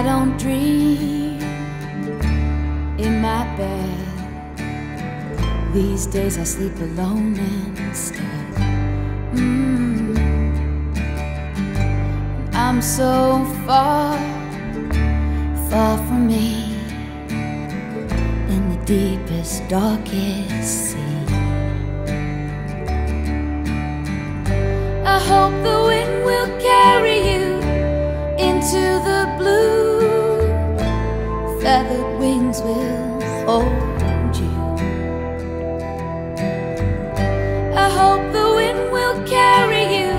I don't dream in my bed. These days I sleep alone instead. Mm. I'm so far, far from me in the deepest, darkest sea. I hope the Feathered will hold you. I hope the wind will carry you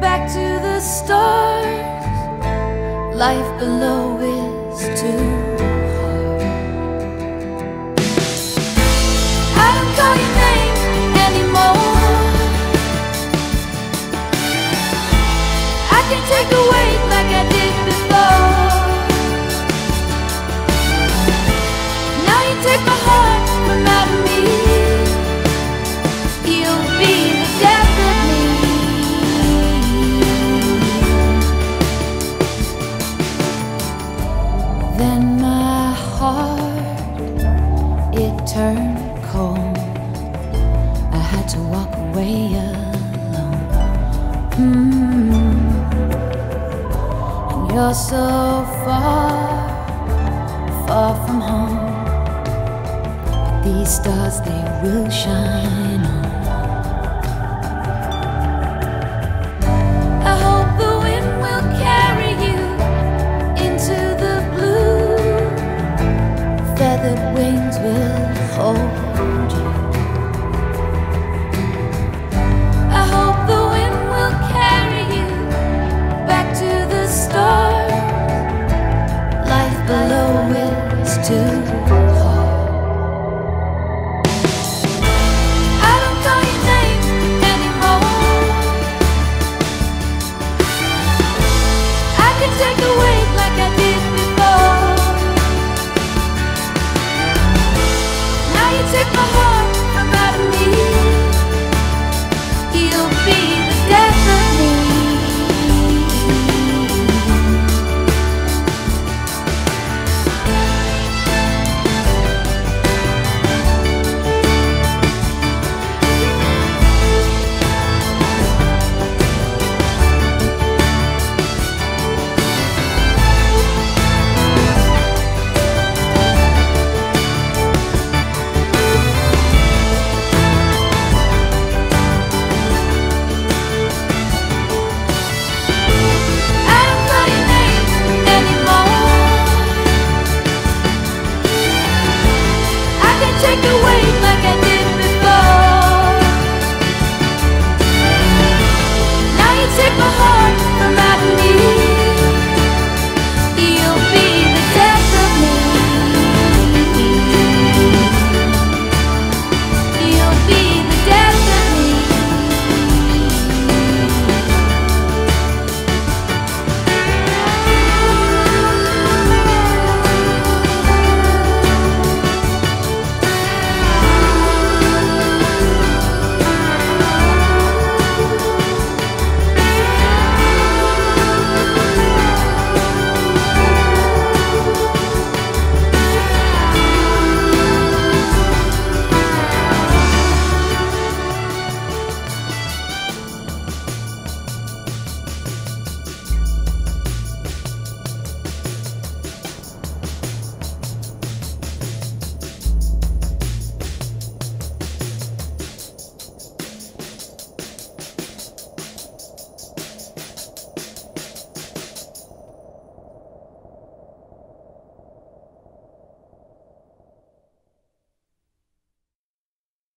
back to the stars. Life below is too you're so far, far from home. These stars, they will shine take